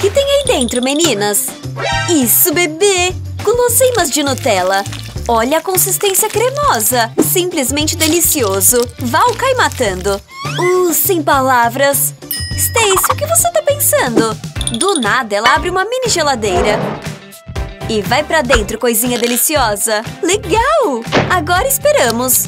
que tem aí dentro, meninas? Isso, bebê! Guloseimas de Nutella. Olha a consistência cremosa. Simplesmente delicioso. Val cai matando. Uh, sem palavras. Stacy, o que você tá pensando? Do nada, ela abre uma mini geladeira. E vai pra dentro, coisinha deliciosa. Legal! Agora esperamos.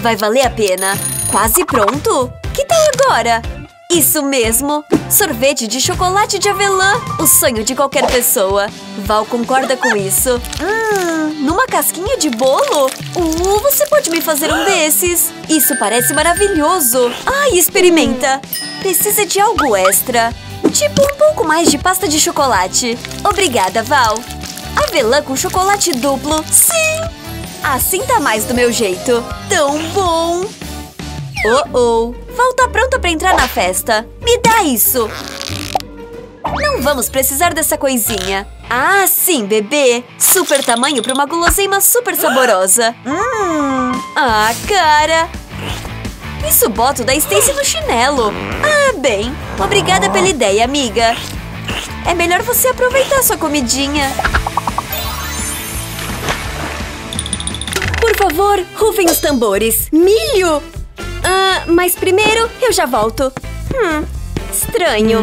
Vai valer a pena. Quase pronto? Que tal agora? Isso mesmo! Sorvete de chocolate de avelã! O sonho de qualquer pessoa. Val concorda com isso. Hum, numa casquinha de bolo? Uh, você pode me fazer um desses? Isso parece maravilhoso! Ai, experimenta! Precisa de algo extra. Tipo um pouco mais de pasta de chocolate. Obrigada, Val. Avelã com chocolate duplo. Sim! Assim tá mais do meu jeito. Tão bom! Oh, oh! Val tá pronta pra entrar na festa. Me dá isso! Não vamos precisar dessa coisinha. Ah, sim, bebê! Super tamanho pra uma guloseima super saborosa. Hum! Ah, cara! Isso boto da Stacy no chinelo. Ah, bem. Obrigada pela ideia, amiga. É melhor você aproveitar sua comidinha. Por favor, rufem os tambores. Milho! Ah, mas primeiro eu já volto. Hum, estranho.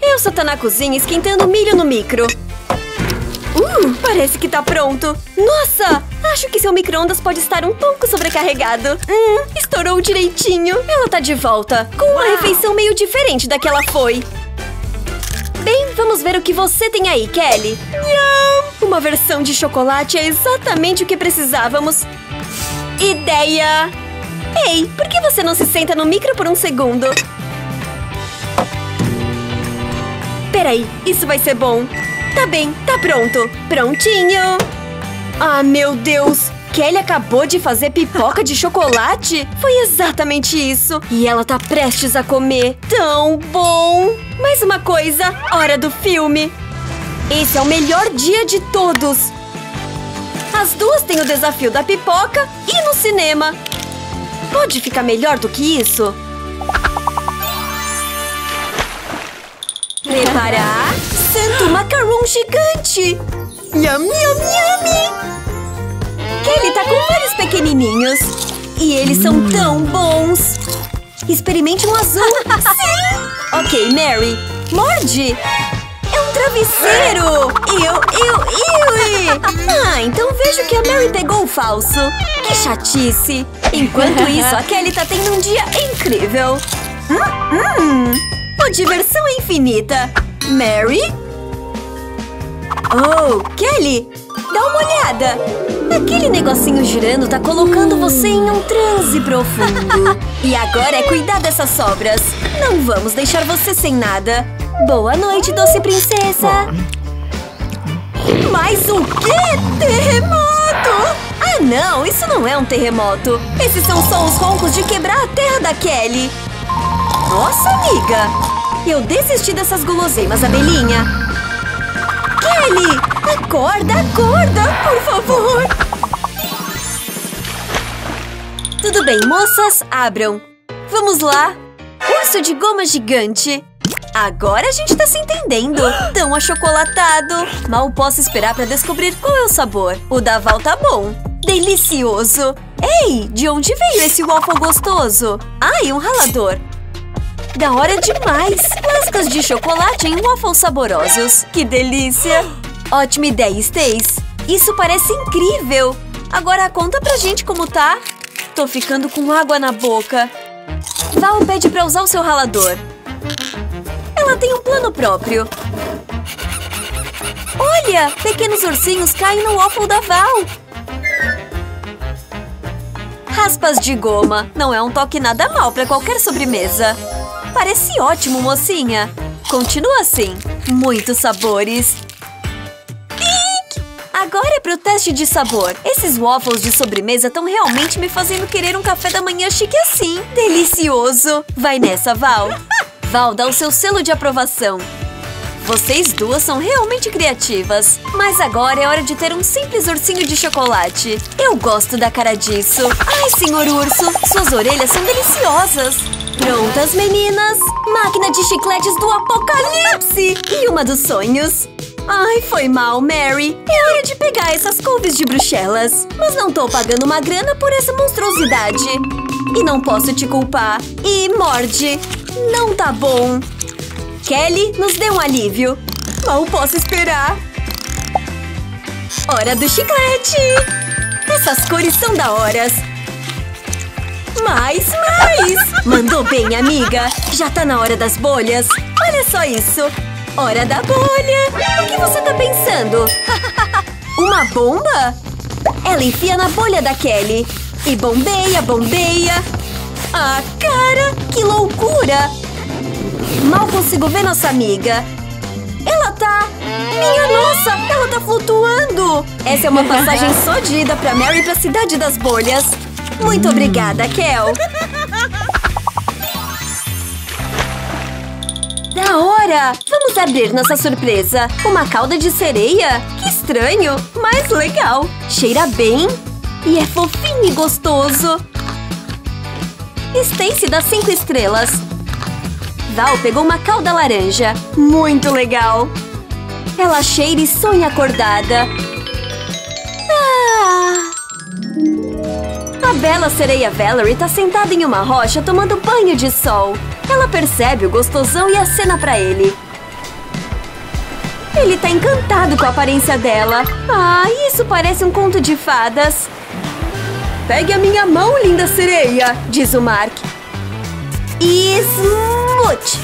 Eu só tô na cozinha esquentando milho no micro. Uh, parece que tá pronto. Nossa, acho que seu micro-ondas pode estar um pouco sobrecarregado. Hum, estourou direitinho. Ela tá de volta, com uma refeição meio diferente da que ela foi. Bem, vamos ver o que você tem aí, Kelly. Nham! Uma versão de chocolate é exatamente o que precisávamos. Ideia! Ei, por que você não se senta no micro por um segundo? Peraí, isso vai ser bom. Tá bem, tá pronto. Prontinho. Ah, meu Deus! Kelly acabou de fazer pipoca de chocolate? Foi exatamente isso. E ela tá prestes a comer. Tão bom! Mais uma coisa, hora do filme. Esse é o melhor dia de todos. As duas têm o desafio da pipoca e no cinema. Pode ficar melhor do que isso? Preparar santo macarrão gigante! Yum, yum, yum! Kelly tá com vários pequenininhos. E eles são tão bons. Experimente um azul. Sim! Ok, Mary. Morde! É travesseiro! Eu, eu, eu! Ah, então vejo que a Mary pegou o falso. Que chatice! Enquanto isso, a Kelly tá tendo um dia incrível. Hum, hum! Uma diversão infinita. Mary? Oh, Kelly! Dá uma olhada! Aquele negocinho girando tá colocando você em um transe profundo. e agora é cuidar dessas sobras. Não vamos deixar você sem nada. Boa noite, doce princesa! Mais o quê? Terremoto! Ah, não! Isso não é um terremoto. Esses são só os roncos de quebrar a terra da Kelly. Nossa, amiga! Eu desisti dessas guloseimas, abelhinha. Kelly! Acorda, acorda, por favor! Tudo bem, moças, abram. Vamos lá. Urso de goma gigante. Agora a gente tá se entendendo. Tão achocolatado. Mal posso esperar pra descobrir qual é o sabor. O da Val tá bom. Delicioso. Ei, de onde veio esse waffle gostoso? E um ralador. Da hora demais! Lascas de chocolate em waffles saborosos. Que delícia! Ótima ideia, Stace. Isso parece incrível. Agora conta pra gente como tá. Tô ficando com água na boca. Val pede pra usar o seu ralador. Ela tem um plano próprio. Olha! Pequenos ursinhos caem no waffle da Val. Raspas de goma. Não é um toque nada mal pra qualquer sobremesa. Parece ótimo, mocinha. Continua assim. Muitos sabores. Pique! Agora é pro teste de sabor. Esses waffles de sobremesa estão realmente me fazendo querer um café da manhã chique assim. Delicioso! Vai nessa, Val. Val, dá o seu selo de aprovação. Vocês duas são realmente criativas. Mas agora é hora de ter um simples ursinho de chocolate. Eu gosto da cara disso. Ai, senhor urso, suas orelhas são deliciosas. Prontas, meninas? Máquina de chicletes do apocalipse! E uma dos sonhos. Ai, foi mal, Mary. É hora de pegar essas couves de bruxelas. Mas não tô pagando uma grana por essa monstruosidade. E não posso te culpar. E morde. Não tá bom. Kelly, nos dê um alívio. Mal posso esperar. Hora do chiclete! Essas cores são da horas. Mais, mais! Mandou bem, amiga. Já tá na hora das bolhas. Olha só isso. Hora da bolha! O que você tá pensando? Uma bomba? Ela enfia na bolha da Kelly. E bombeia, bombeia. Ah, cara! Que loucura! Mal consigo ver nossa amiga. Ela tá... Minha nossa! Ela tá flutuando! Essa é uma passagem só de ida pra Mary pra Cidade das Bolhas. Muito obrigada, Kel. Da hora! Vamos abrir nossa surpresa. Uma cauda de sereia? Que estranho, mas legal. Cheira bem e é fofinho e gostoso. Stacy dá cinco estrelas. Val pegou uma cauda laranja. Muito legal. Ela cheira e sonha acordada. Ah! A bela sereia Valerie tá sentada em uma rocha tomando banho de sol. Ela percebe o gostosão e acena pra ele. Ele tá encantado com a aparência dela. Ah, isso parece um conto de fadas. Pegue a minha mão, linda sereia, diz o Mark. Smooth!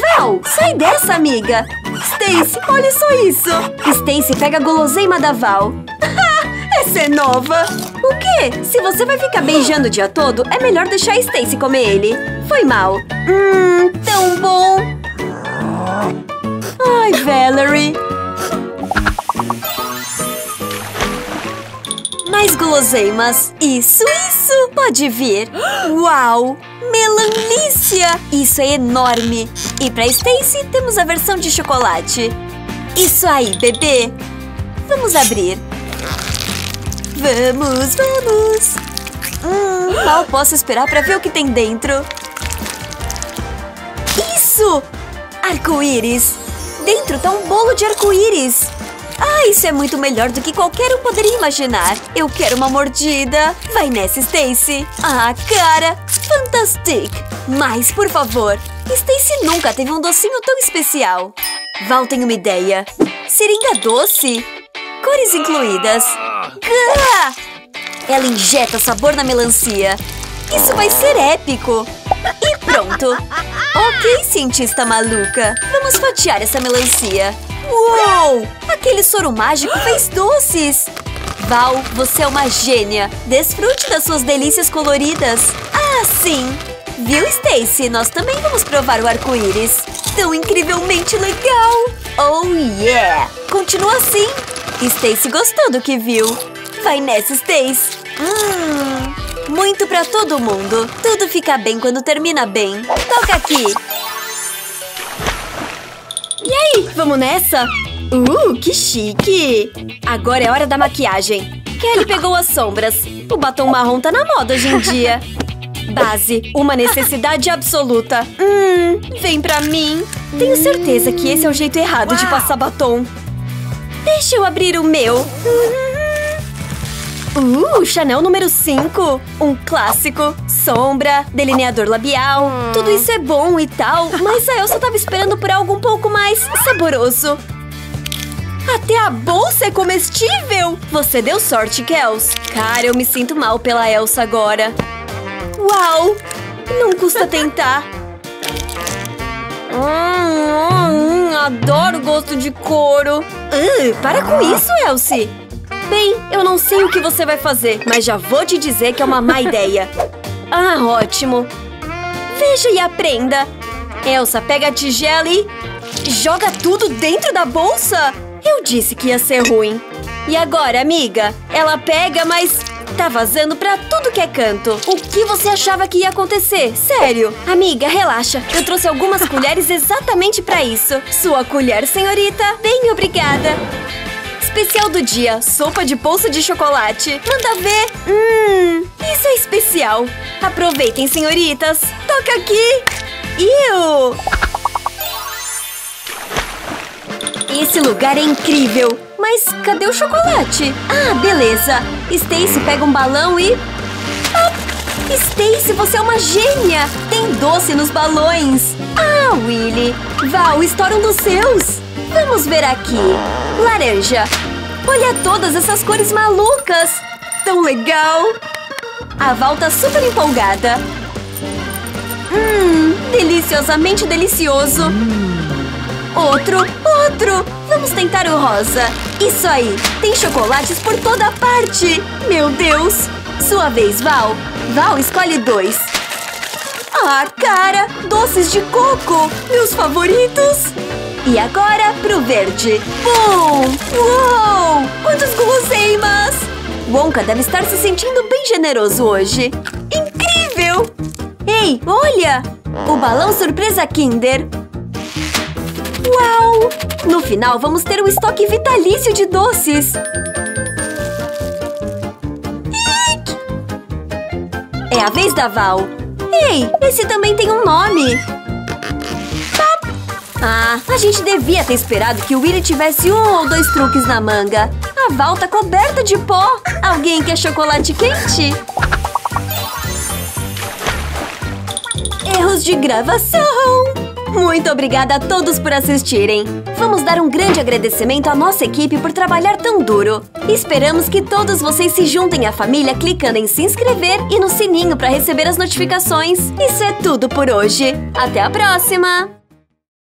Val, sai dessa, amiga! Stacy, olha só isso! Stacy pega a guloseima da Val. Essa é nova! O quê? Se você vai ficar beijando o dia todo, é melhor deixar a Stacy comer ele. Foi mal. Hum, guloseimas. Isso, isso! Pode vir. Uau! Melanlícia! Isso é enorme. E pra Stacy, temos a versão de chocolate. Isso aí, bebê! Vamos abrir. Vamos, vamos! Hum, mal posso esperar pra ver o que tem dentro. Isso! Arco-íris! Dentro tá um bolo de arco-íris! Ah, isso é muito melhor do que qualquer um poderia imaginar. Eu quero uma mordida. Vai nessa, Stacy. Ah, cara. Fantastic. Mais, por favor. Stacy nunca teve um docinho tão especial. Val tem uma ideia. Seringa doce? Cores incluídas. Gah! Ela injeta sabor na melancia. Isso vai ser épico. E pronto. Ok, cientista maluca. Vamos fatiar essa melancia. Uou! Aquele soro mágico fez doces! Val, você é uma gênia! Desfrute das suas delícias coloridas! Ah, sim! Viu, Stacy? Nós também vamos provar o arco-íris! Tão incrivelmente legal! Oh, yeah! Continua assim! Stacy gostou do que viu! Vai nessa, Stacy! Hum, muito pra todo mundo! Tudo fica bem quando termina bem! Toca aqui! E aí, vamos nessa? Uh, que chique! Agora é hora da maquiagem. Kelly pegou as sombras. O batom marrom tá na moda hoje em dia. Base, uma necessidade absoluta. Hum, vem pra mim. Tenho certeza que esse é o jeito errado de passar batom. Deixa eu abrir o meu. Uh, Chanel número 5. Um clássico. Sombra, delineador labial. Tudo isso é bom e tal, mas a Elsa tava esperando por algo um pouco mais saboroso. Até a bolsa é comestível! Você deu sorte, Kels. Cara, eu me sinto mal pela Elsa agora. Uau! Não custa tentar. Hum, hum, adoro gosto de couro. Uh, para com isso, Elsie. Bem, eu não sei o que você vai fazer, mas já vou te dizer que é uma má ideia. Ah, ótimo. Veja e aprenda. Elsa, pega a tigela e... Joga tudo dentro da bolsa? Eu disse que ia ser ruim. E agora, amiga? Ela pega, mas... Tá vazando pra tudo que é canto. O que você achava que ia acontecer? Sério? Amiga, relaxa. Eu trouxe algumas colheres exatamente pra isso. Sua colher, senhorita. Bem obrigada. Especial do dia, sopa de polso de chocolate. Manda ver! Hum, isso é especial. Aproveitem, senhoritas. Toca aqui. Iu! Esse lugar é incrível. Mas cadê o chocolate? Ah, beleza. Stacy pega um balão e... Ah, Stacy, você é uma gênia! Tem doce nos balões. Ah, Willy. Val, estoura um dos seus. Vamos ver aqui. Laranja. Olha todas essas cores malucas. Tão legal. A Val tá super empolgada. Hum, deliciosamente delicioso. Outro, outro! Vamos tentar o rosa. Isso aí, tem chocolates por toda parte. Meu Deus! Sua vez, Val. Val, escolhe dois. Ah, cara! Doces de coco! Meus favoritos! E agora, pro verde. Bum! Uou! Quantos guloseimas! Wonka deve estar se sentindo bem generoso hoje. Incrível! Ei, olha! O balão surpresa Kinder. Uau! No final, vamos ter um estoque vitalício de doces. É a vez da Val. Ei, esse também tem um nome. Ah, a gente devia ter esperado que o Willy tivesse um ou dois truques na manga. A Val tá coberta de pó. Alguém quer chocolate quente? Erros de gravação. Muito obrigada a todos por assistirem! Vamos dar um grande agradecimento à nossa equipe por trabalhar tão duro. Esperamos que todos vocês se juntem à família clicando em se inscrever e no sininho para receber as notificações. Isso é tudo por hoje. Até a próxima!